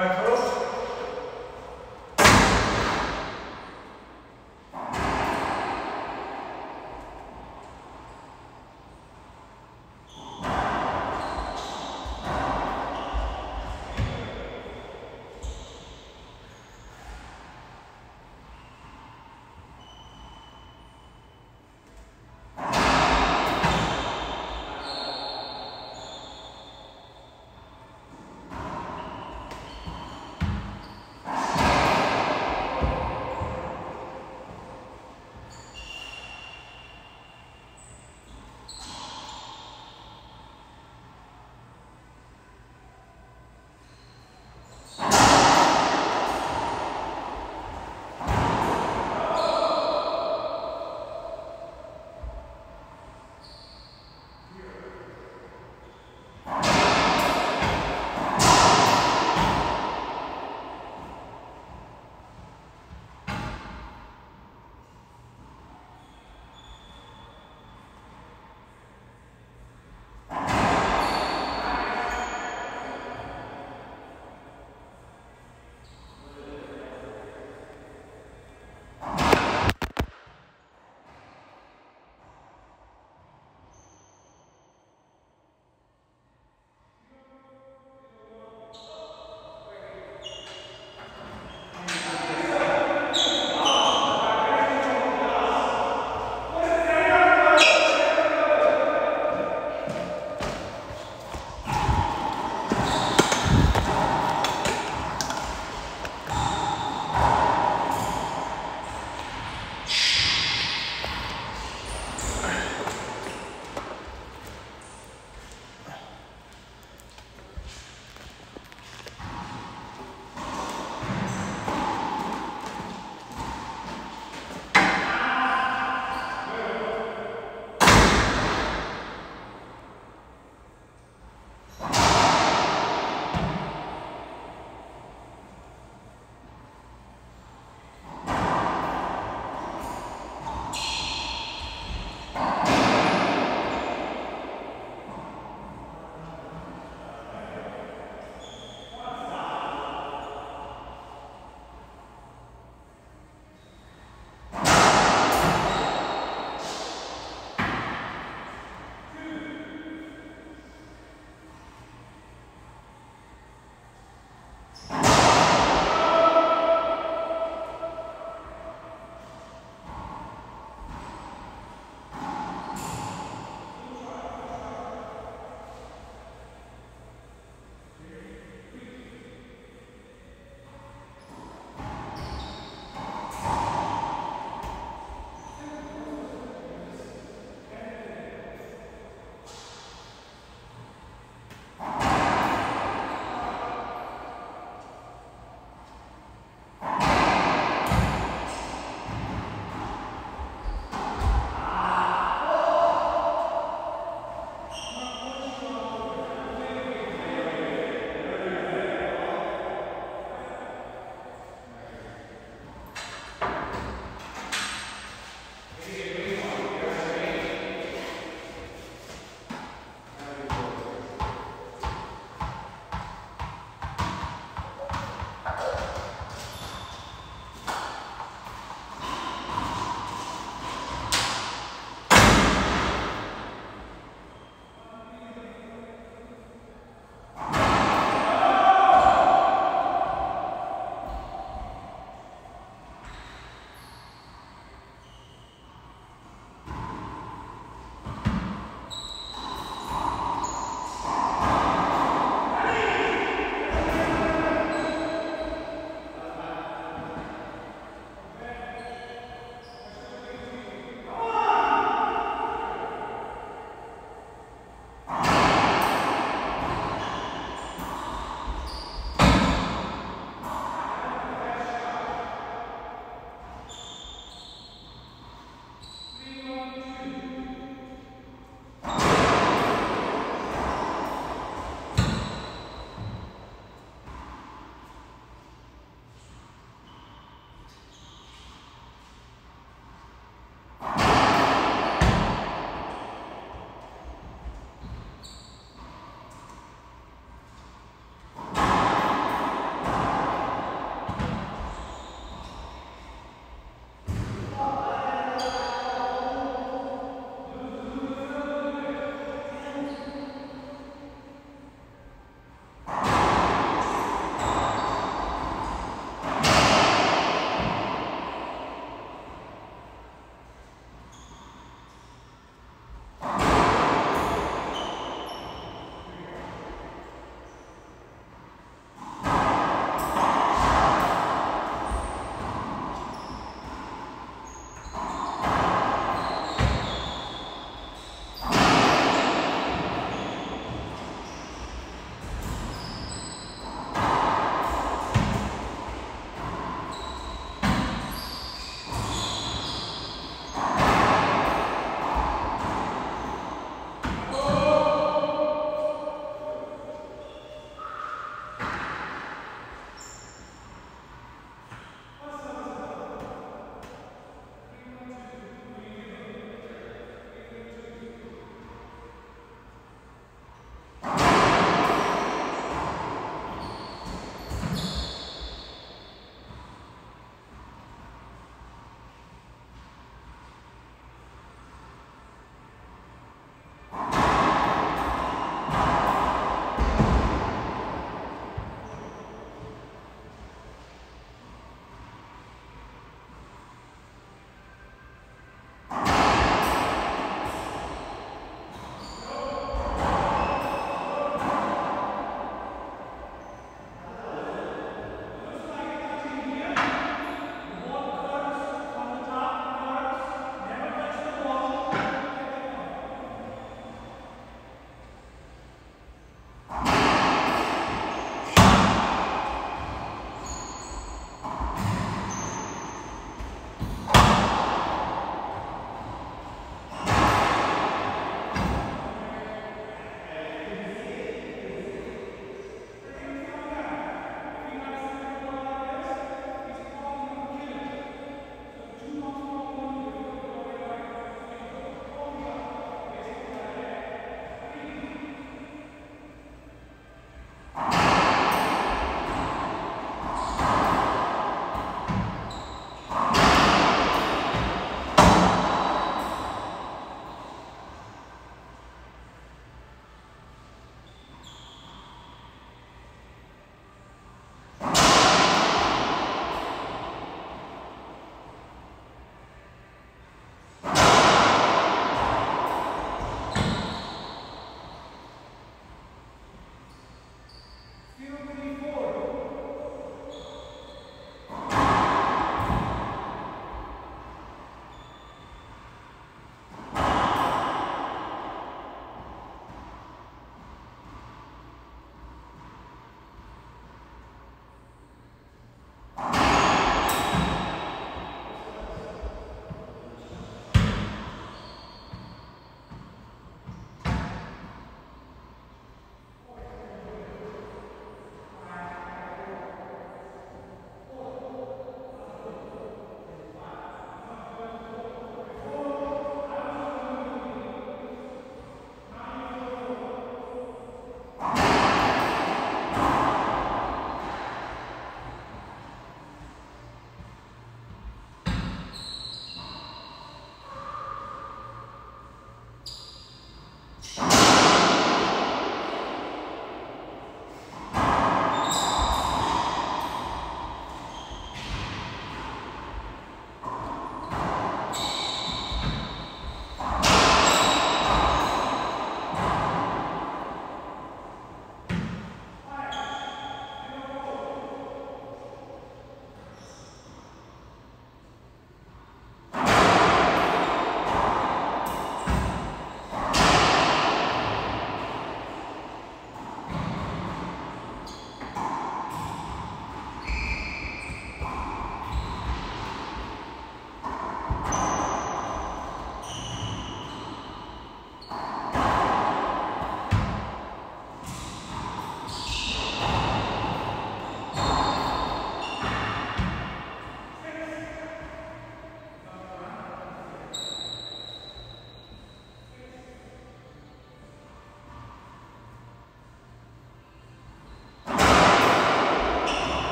Carlos?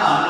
하나